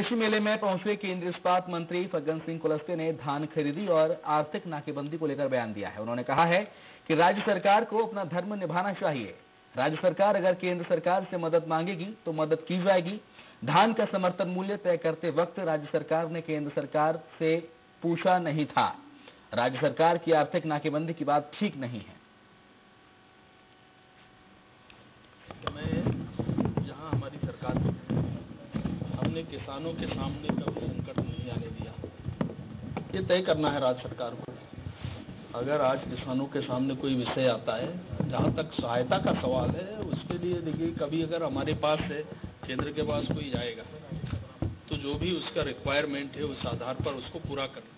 कृषि मेले में पहुँचे केंद्रीय इस्पात मंत्री फग्गन सिंह कुलस्ते ने धान खरीदी और आर्थिक नाकेबंदी को लेकर बयान दिया है। उन्होंने कहा है कि राज्य सरकार को अपना धर्म निभाना चाहिए। राज्य सरकार अगर केंद्र सरकार से मदद मांगेगी तो मदद की जाएगी। धान का समर्थन मूल्य तय करते वक्त राज्य सरकार ने केंद्र सरकार से पूछा नहीं था। राज्य सरकार की आर्थिक नाकेबंदी की बात ठीक नहीं है मैं जहाँ हमारी सरकार थी, हमने किसानों के सामने कभी संकट नहीं आने दिया। ये तय करना है राज्य सरकार को। अगर आज किसानों के सामने कोई विषय आता है, जहाँ तक सहायता का सवाल है, उसके लिए देखिए, कभी अगर हमारे पास है, केंद्र के पास कोई जाएगा तो जो भी उसका रिक्वायरमेंट है, उस आधार पर उसको पूरा करना।